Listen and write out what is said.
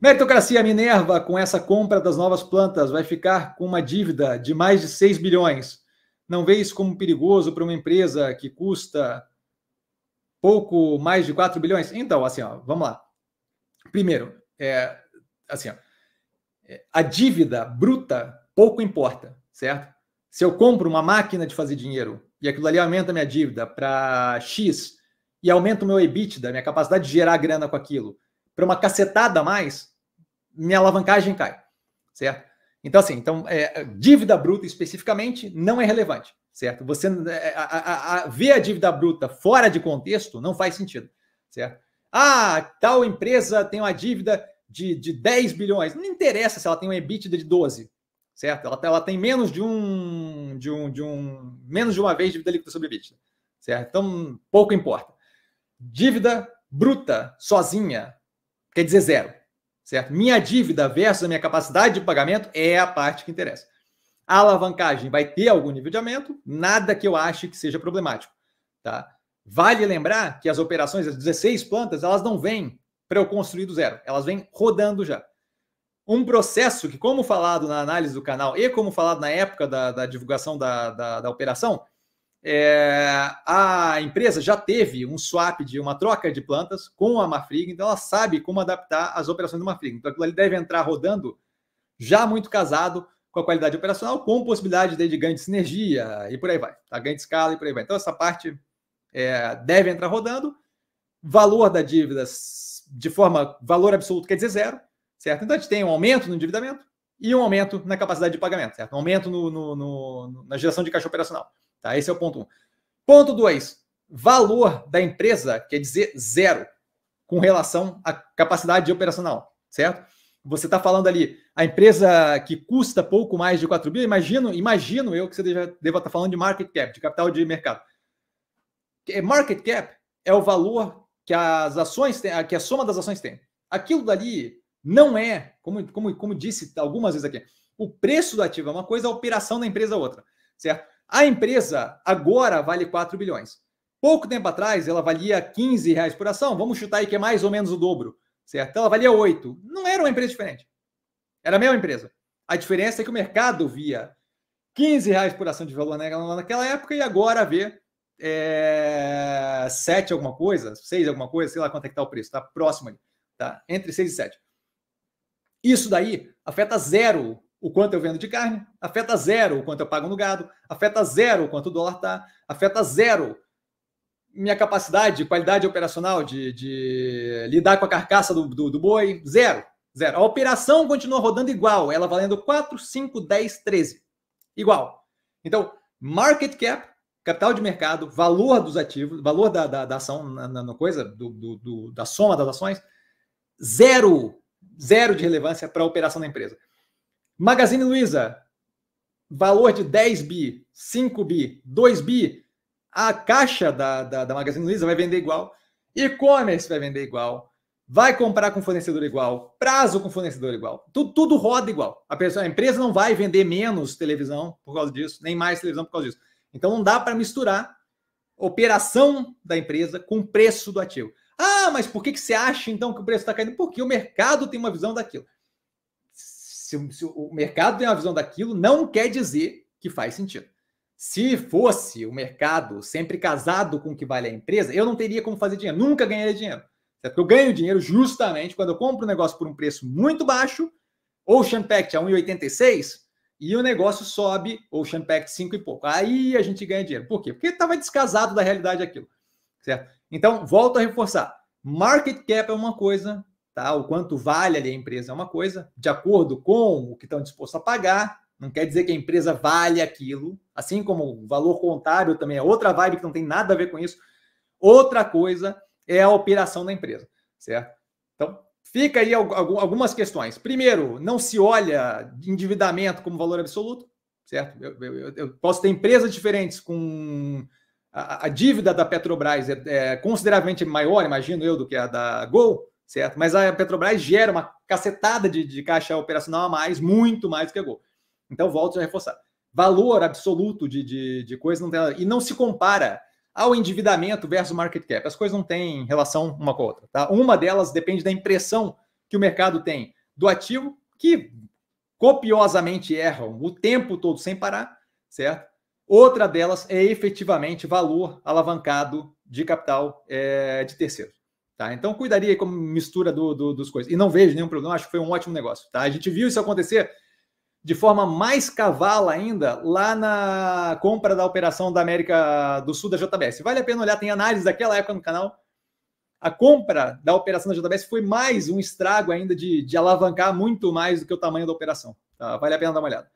Meritocracia Minerva, com essa compra das novas plantas, vai ficar com uma dívida de mais de 6 bilhões. Não vê isso como perigoso para uma empresa que custa pouco mais de 4 bilhões? Então, assim, ó, vamos lá. Primeiro, é, assim, ó, é, a dívida bruta pouco importa, certo? Se eu compro uma máquina de fazer dinheiro e aquilo ali aumenta minha dívida para X e aumenta o meu EBITDA, minha capacidade de gerar grana com aquilo, para uma cacetada a mais, minha alavancagem cai, certo? Então, assim, então, é, dívida bruta especificamente não é relevante, certo? Você é, a, a, a, ver a dívida bruta fora de contexto não faz sentido, certo? Ah, tal empresa tem uma dívida de, de 10 bilhões. Não interessa se ela tem um EBITDA de 12, certo? Ela, ela tem menos de um, de um, de um, menos de uma vez dívida líquida sobre EBITDA, certo? Então, pouco importa. Dívida bruta sozinha quer dizer zero certo? Minha dívida versus a minha capacidade de pagamento é a parte que interessa. A alavancagem vai ter algum nível de aumento, nada que eu ache que seja problemático, tá? Vale lembrar que as operações, as 16 plantas, elas não vêm para eu construir do zero, elas vêm rodando já. Um processo que, como falado na análise do canal e como falado na época da, da divulgação da, da, da operação, é, a empresa já teve um swap de uma troca de plantas com a Mafrig, então ela sabe como adaptar as operações do Mafrig. Então aquilo ali deve entrar rodando já muito casado com a qualidade operacional, com possibilidade de, de ganho de sinergia e por aí vai, tá? ganho de escala e por aí vai. Então essa parte é, deve entrar rodando. Valor da dívida de forma valor absoluto quer dizer zero, certo? Então a gente tem um aumento no endividamento e um aumento na capacidade de pagamento, certo? Um aumento no, no, no, na geração de caixa operacional. Tá? Esse é o ponto 1. Um. Ponto 2. Valor da empresa quer dizer zero com relação à capacidade de operacional, certo? Você está falando ali, a empresa que custa pouco mais de 4 bi, imagino, imagino eu que você deva, deva estar tá falando de market cap, de capital de mercado. Market cap é o valor que as ações têm, que a soma das ações tem. Aquilo dali não é, como, como, como disse algumas vezes aqui, o preço do ativo é uma coisa, a operação da empresa é outra, certo? A empresa agora vale 4 bilhões. Pouco tempo atrás, ela valia 15 reais por ação. Vamos chutar aí que é mais ou menos o dobro, certo? Ela valia 8. Não era uma empresa diferente. Era a mesma empresa. A diferença é que o mercado via 15 reais por ação de valor naquela época e agora vê é, 7 alguma coisa, 6 alguma coisa, sei lá quanto é que está o preço, está próximo ali, tá? Entre 6 e 7. Isso daí afeta zero o quanto eu vendo de carne, afeta zero o quanto eu pago no gado, afeta zero o quanto o dólar está, afeta zero minha capacidade de qualidade operacional de, de lidar com a carcaça do, do, do, boi, zero. Zero. A operação continua rodando igual, ela valendo 4, 5, 10, 13. Igual. Então, market cap, capital de mercado, valor dos ativos, valor da, da, da ação na, na, coisa, do, do, da soma das ações, zero. Zero de relevância para a operação da empresa. Magazine Luiza, valor de 10 bi, 5 bi, 2 bi, a caixa da, da, da Magazine Luiza vai vender igual, e-commerce vai vender igual, vai comprar com fornecedor igual, prazo com fornecedor igual, tudo, tudo roda igual. A, pessoa, a empresa não vai vender menos televisão por causa disso, nem mais televisão por causa disso. Então não dá para misturar operação da empresa com preço do ativo. Ah, mas por que, que você acha então que o preço está caindo? Porque o mercado tem uma visão daquilo se, se o mercado tem uma visão daquilo, não quer dizer que faz sentido. Se fosse o mercado sempre casado com o que vale a empresa, eu não teria como fazer dinheiro, nunca ganharia dinheiro. Certo? Eu ganho dinheiro justamente quando eu compro um negócio por um preço muito baixo, Ocean Pact a 1,86, e o negócio sobe, Ocean Pact 5 e pouco. Aí a gente ganha dinheiro. Por quê? Porque estava descasado da realidade aquilo. Certo? Então, volto a reforçar. Market cap é uma coisa, tá? O quanto vale ali a empresa é uma coisa, de acordo com o que estão dispostos a pagar, não quer dizer que a empresa vale aquilo, assim como o valor contábil também é outra vibe que não tem nada a ver com isso. Outra coisa é a operação da empresa, certo? Então, fica aí algumas questões. Primeiro, não se olha endividamento como valor absoluto, certo? Eu, eu, eu posso ter empresas diferentes com a, a dívida da Petrobras é, é, consideravelmente maior, imagino eu, do que a da Gol, certo? Mas a Petrobras gera uma cacetada de, de caixa operacional a mais, muito mais do que a Gol. Então, volto a reforçar. Valor absoluto de, de, de coisa não tem. E não se compara ao endividamento versus market cap. As coisas não têm relação uma com a outra. Tá? Uma delas depende da impressão que o mercado tem do ativo, que copiosamente erram o tempo todo sem parar, certo? Outra delas é efetivamente valor alavancado de capital é, de terceiro. Tá? Então, cuidaria como mistura do, do, dos coisas. E não vejo nenhum problema, acho que foi um ótimo negócio. Tá? A gente viu isso acontecer de forma mais cavala ainda lá na compra da operação da América do Sul da JBS. Vale a pena olhar, tem análise daquela época no canal. A compra da operação da JBS foi mais um estrago ainda de, de alavancar muito mais do que o tamanho da operação. Tá? Vale a pena dar uma olhada.